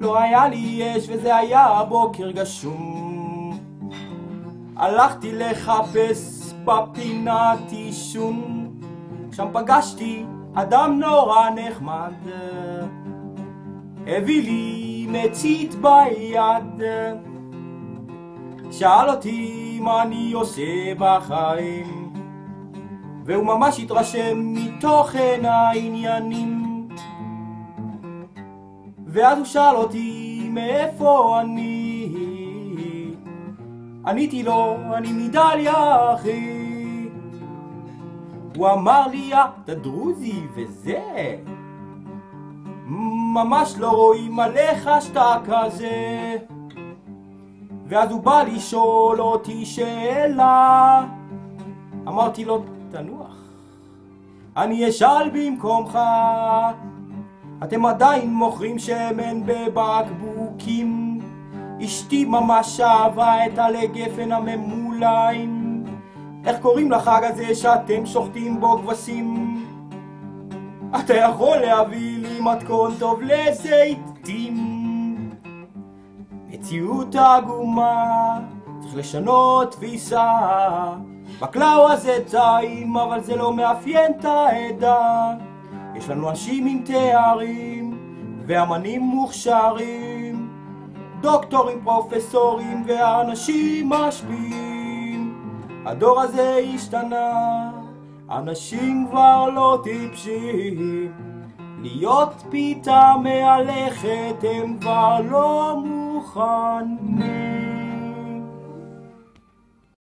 לא היה לי אש וזה היה בוקר גשום. הלכתי לחפש בפינת עישון, שם פגשתי אדם נורא נחמד. הביא לי מצית ביד, שאל אותי מה אני עושה בחיים, והוא ממש התרשם מתוכן העניינים. ואז הוא שאל אותי מאיפה אני, עניתי לו אני מדליה אחי. הוא אמר לי אתה דרוזי וזה, ממש לא רואים עליך שאתה כזה. ואז הוא בא לשאול אותי שאלה, אמרתי לו תנוח, אני אשאל במקומך. אתם עדיין מוכרים שמן בבקבוקים? אשתי ממש אהבה את עלי גפן הממוליים. איך קוראים לחג הזה שאתם שוחטים בו כבשים? אתה יכול להביא לי מתכון טוב לזיתים. מציאות עגומה, צריך לשנות תפיסה. בקלאו הזה טעים, אבל זה לא מאפיין את העדה. יש לנו אנשים עם תארים, ואמנים מוכשרים, דוקטורים, פרופסורים, ואנשים משפיעים. הדור הזה השתנה, אנשים כבר לא טיפשים. להיות פיתה מהלכת הם כבר לא מוכנים.